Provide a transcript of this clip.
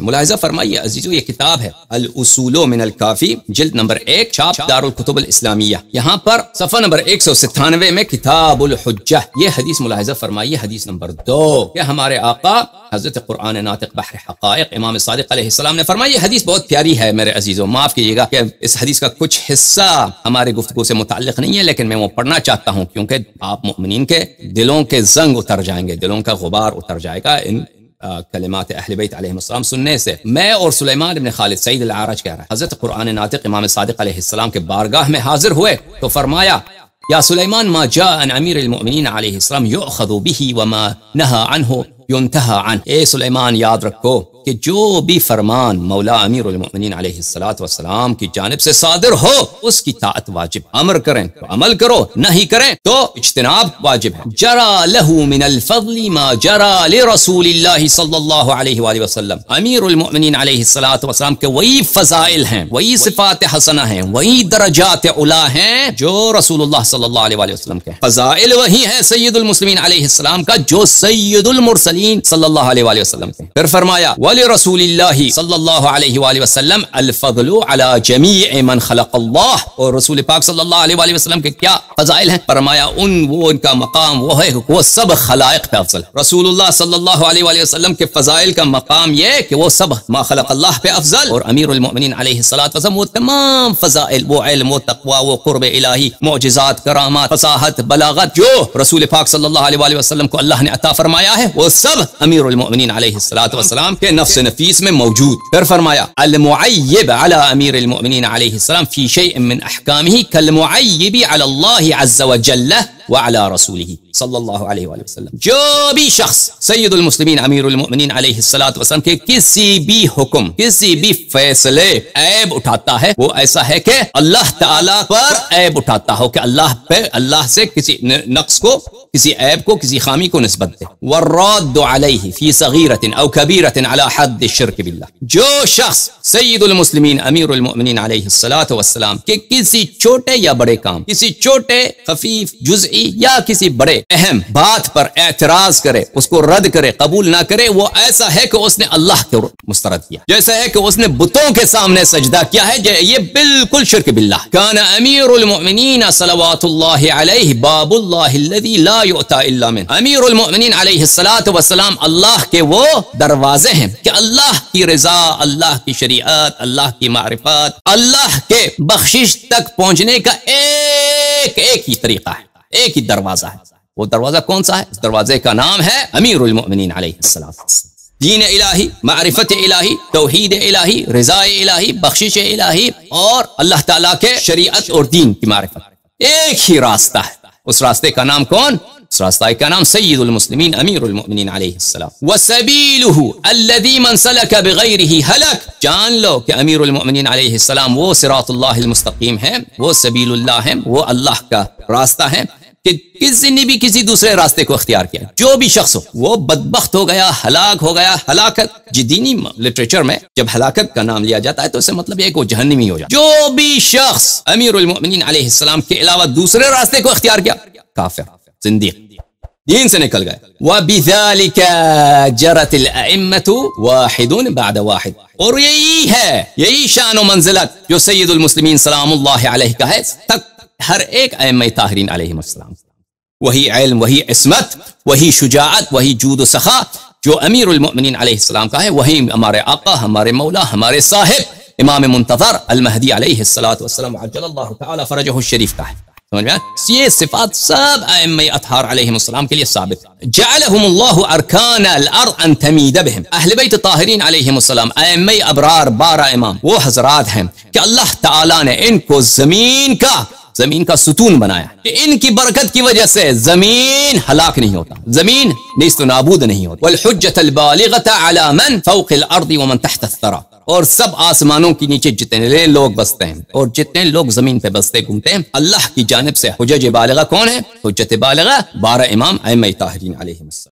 ملاحظہ فرمائیے عزیزو، یہ کتاب ہے۔ الاصول من الکافی، جلد نمبر ایک چھاپ دار القتب الاسلامیہ۔ یہاں پر صفحہ نمبر ایک سو ستانوے میں کتاب الحجہ۔ یہ حدیث ملاحظہ فرمائیے، حدیث نمبر دو۔ کہ ہمارے آقا حضرت قرآن ناطق بحر حقائق امام صادق علیہ السلام نے فرمایا، یہ حدیث بہت پیاری ہے میرے عزیزو، معاف کیجیے گا کہ اس حدیث کا کچھ حصہ ہمارے گفتگو سے متعلق نہیں ہے، لیکن میں وہ پڑھنا چاہتا ہوں، کیونکہ آپ مؤمنین کے دلوں کے زنگ اتر جائیں گے، دلوں کا غبار اتر جائے گا۔ ان کلمات اہل بیت علیہ السلام. سننے سے میں اور سلیمان ابن خالد سعید العرج کہہ رہا ہے حضرت قرآن ناطق إمام صادق علیہ السلام کے بارگاہ میں حاضر ہوئے تو فرمایا یا سلیمان ما جاء ان امیر المؤمنین علیہ السلام یؤخذ به وما نهى عنه ينتهى عنه. اے سلیمان یاد رکھو. کہ جو بھی فرمان مولا امیر المؤمنین علیہ السلاۃ والسلام کی جانب سے صادر ہو، اس کی طاعت واجب امر کریں، تو عمل کرو، نہیں کریں تو اجتناب واجب ہے۔ جرا لہو من الفضل ما جرا لرسول اللہ صلی اللہ علیہ وآلہ وسلم۔ امیر المؤمنین علیہ السلاۃ والسلام کے وہی فضائل ہیں، وہی صفات حسنہ ہیں، وہی درجات علا ہیں جو رسول اللہ صلی اللہ علیہ وآلہ وسلم کے فضائل وہی ہیں سید المسلمین علیہ السلام کا جو سید المرسلین صلی اللہ علیہ وآلہ وسلم کے پھر فرمایا رسول اللہ صلی اللہ علیہ وآلہ وسلم الفضل على جمیع من خلق اللہ. اور رسول پاک صلی اللہ علیہ وآلہ وسلم کے کیا فضائل ہیں؟ فرمایا، ان وہ، ان کا مقام وہ ہے، وہ سب خلائق پہ افضل رسول اللہ صلی اللہ علیہ وآلہ وسلم کے فضائل کا مقام یہ کہ وہ سب ما خلق اللہ پہ افضل۔ اور امیر المؤمنین علیہ الصلوۃ والسلام وہ تمام فضائل، وہ علم و تقوی، وہ قرب الہی، معجزات، کرامات، فصاحت، بلاغت جو رسول پاک صلی اللہ علیہ وآلہ وسلم کو اللہ نے عطا فرمایا ہے، وہ سب امیر المؤمنین علیہ الصلوۃ والسلام کے نفس نفيس من موجود. بر المعيب على أمير المؤمنين عليه السلام في شيء من أحكامه كالمعيب على الله عز وجل. وعلى رسوله صلی اللہ علیہ وآلہ وسلم. جو بھی شخص سید المسلمین امیر المؤمنین علیہ الصلوۃ والسلام کے کسی بھی حکم، کسی بھی فیصلے عیب اٹھاتا ہے، وہ ایسا ہے کہ اللہ تعالی پر عیب اٹھاتا ہو کہ اللہ پہ، اللہ سے کسی نقص کو، کسی عیب کو، کسی خامی کو نسبت دے۔ والراد علیہ فی صغیرۃ او کبیرۃ علی حد الشرک باللہ۔ جو شخص سید المسلمین امیر المؤمنین علیہ الصلوۃ والسلام کے کسی چھوٹے یا بڑے کام، کسی چھوٹے، خفیف جزئی یا کسی بڑے اہم بات پر اعتراض کرے، اس کو رد کرے، قبول نہ کرے، وہ ایسا ہے کہ اس نے اللہ کے مسترد کیا۔ جیسا ہے کہ اس نے بتوں کے سامنے سجدہ کیا ہے یہ بالکل شرک باللہ۔ کان امیر المؤمنین صلوات اللہ علیہ، باب اللہ الذي لا يؤتى الا من امیر المؤمنین علیہ الصلوۃ والسلام اللہ کے وہ دروازے ہیں کہ اللہ کی رضا، اللہ کی شریعت، اللہ کی معرفت، اللہ کے بخشش تک پہنچنے کا ایک ایک ہی طریقہ ہے۔ ایک ہی دروازہ ہے۔ وہ دروازہ کون سا ہے؟ اس دروازے کا نام ہے امیر المؤمنین علیہ السلام۔ دین الہی، معرفت الہی، توحید الہی، رضا الہی، بخشش الہی اور اللہ تعالیٰ کے شریعت اور دین کی معرفت۔ ایک ہی راستہ ہے۔ اس راستے کا نام کون؟ راستہ کا نام سید المسلمین امیر المؤمنین علیہ السلام. وسبیلہ الذی من سلک بغیرہ حلق جان لو کہ امیر المؤمنین علیہ السلام وہ صراط اللہ المستقیم ہے وہ سبیل اللہ ہے وہ اللہ کا راستہ ہے کہ کسی نے بھی کسی دوسرے راستے کو اختیار کیا جو بھی شخص ہو، وہ بدبخت ہو گیا، ہلاک ہو گیا، ہلاکت۔ جدینی لٹریچر میں جب ہلاکت کا نام لیا جاتا ہے تو اسے مطلب یہ کہ وہ جہنمی ہو جائے جو بھی شخص امیر المؤمنین علیہ السلام کے علاوہ دوسرے راستے کو اختیار کیا، کافر۔ زندیق دین سے نکل گئے۔ وَبِذَلِكَ جَرَتِ الْأَئِمَّةُ وَاحِدٌ بَعْدَ وَاحِدٌ۔ اور یہی ہے، یہی شان و منزلت جو سید المسلمین سلام اللہ علیہ کا ہے۔ تک ہر ایک ائمہ طاہرین علیہ السلام۔ وہی علم، وہی عصمت، وہی شجاعت، وہی جود و سخا جو امیر المؤمنین علیہ السلام کا ہے۔ وہی ہمارے آقا، ہمارے مولا، ہمارے صاحب امام منتظر المہدی علیہ السلام۔ عجل اللہ تعالی، فرجہ الشریف کا ہے۔ سمجھ میں یہ صفات سب ائمہ اطہار علیہ السلام کے لیے ثابت جعلهم اللہ ارکان الارض ان تمید بهم اہل بیت طاہرین علیہ السلام، ائمہ ابرار بارہ امام، وہ حضرات ہیں کہ اللہ تعالی نے ان کو زمین کا زمین کا ستون بنایا۔ کہ ان کی برکت کی وجہ سے زمین ہلاک نہیں ہوتا، زمین نیست و نابود نہیں ہوتا والحجت البالغت علی من فوق الارض ومن تحت الثرى۔ اور سب آسمانوں کی نیچے جتنے لوگ بستے ہیں اور جتنے لوگ زمین پہ بستے گھومتے ہیں، اللہ کی جانب سے حجج بالغہ کون ہے؟ حجت بالغہ بارہ امام ایم طاہرین علیہ السلام۔